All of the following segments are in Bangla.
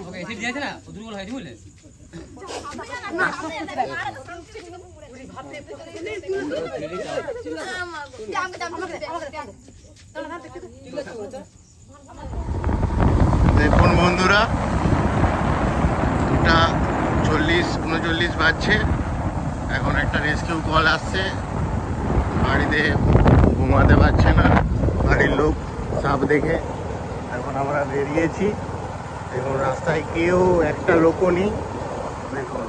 ওকে এসে দিয়েছে না? ও দুর্বল হয়েছে বুঝলে দেখুন বন্ধুরা, দুটা চল্লিশ, উনচল্লিশ বাজছে। এখন একটা রেস্কিউ কল আসছে। বাড়িতে ঘুমাতে পারছে না। বাড়ির লোক সাপ দেখে এখন আমরা বেরিয়েছি। এখন রাস্তায় কেউ একটা লোকও নেই। দেখুন।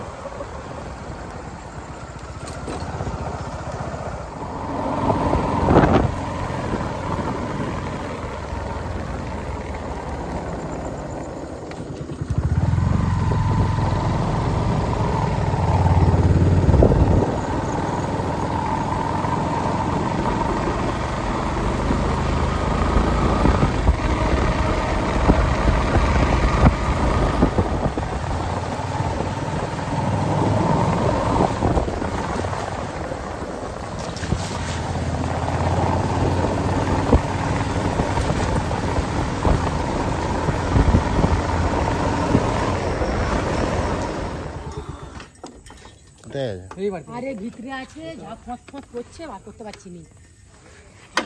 কোথায় আছে আরে ভিতরে আছে যা ফস ফস করছে বার করতে পারছি নি।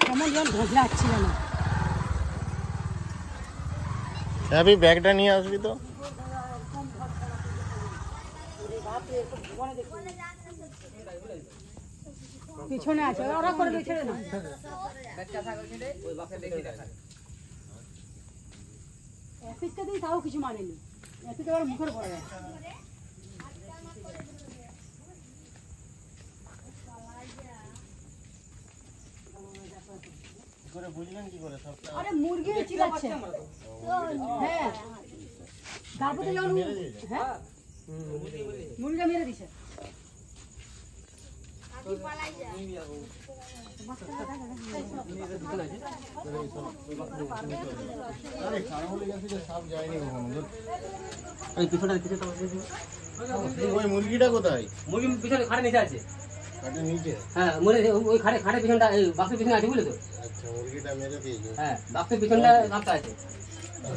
কেমন যেন ঘষলে আসছিল না হ্যাঁ ব্যাগটা নিয়ে আসবি তো। পিছনে আছে ওরা করে দিয়েছে না। ওই বাক্সে দেখি দেখা অ্যাসিডটা দিই তাও কিছু মানেনি। অ্যাসিড আবার মুখের পড়ে করে বুঝলেন কি করে সবটা? আরে মুরগি চিলাচ্ছে হ্যাঁ। তারপরে যখন হ্যাঁ। মুরগিটা মেরে দিছে। মুরগিটা কোথায়? মুরগি পিছনে খাটে নিচে আছে। কাঠের নিচে হ্যাঁ মনে ওই খাটে খাটের পিছনটা এই বাক্সের পিছনে আছে বুঝলে তো আচ্ছা মুরগিটা মেরে দিয়েছে হ্যাঁ বাক্সের পিছনটা সাপটা আছে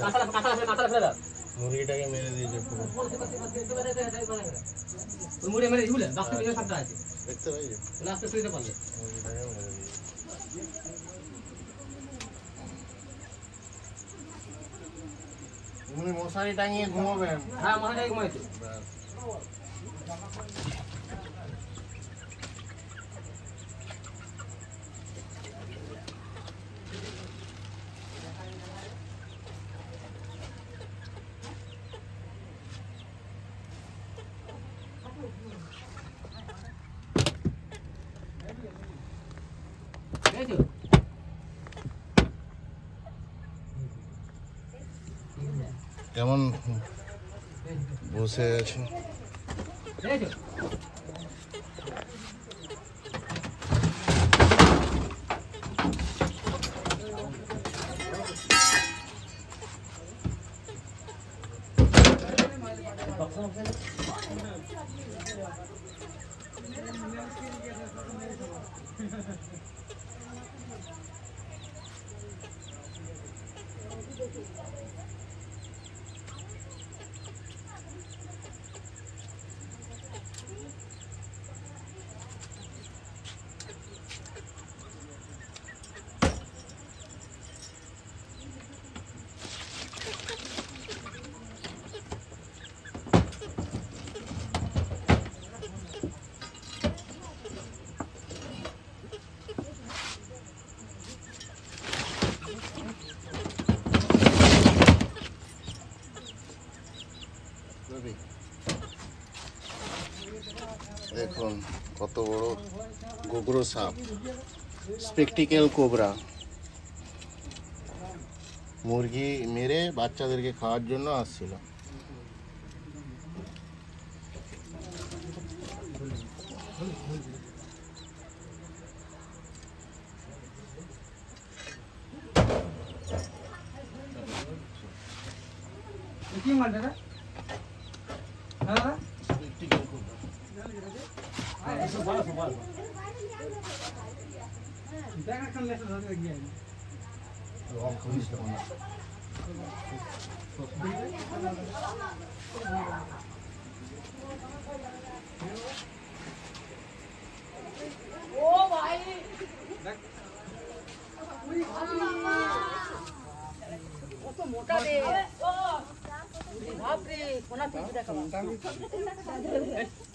কাঁচালা কাঁচালা ফেলে কাঁচালা ফেলে দাও মুরগিটাকে মেরে দিয়েছে পুরো ওই মুড়ে মেরে বুঝলে বাক্সের পিছনে সাপটা আছে দেখতে পাইছো লাস্টে শুইতে পারলে মুরগিটাকে মেরে দিয়েছে এমনি মশারি টাঙিয়ে ঘুমাবেন হ্যাঁ মনে হয় ঘুমাইছে ব্যাস। দেখেছ কেমন বসে আছে দেখেছ দেখুন, কত বড় গোবরো সাপ। স্পেকটিক্যাল কোবরা মুরগি মেরে বাচ্চাদেরকে খাওয়ার জন্য আসছিল। কি মাল দাদা? কত মোটা রে বাপরে কোনা পিছু দেখা পালিয়ে যাবে তো ফিরে আরো বাচ্চা মাচ্চা আছে নাকি দেখবি রে দেখে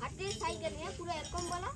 হাতের নিয়ে পুরো এরকম বলা?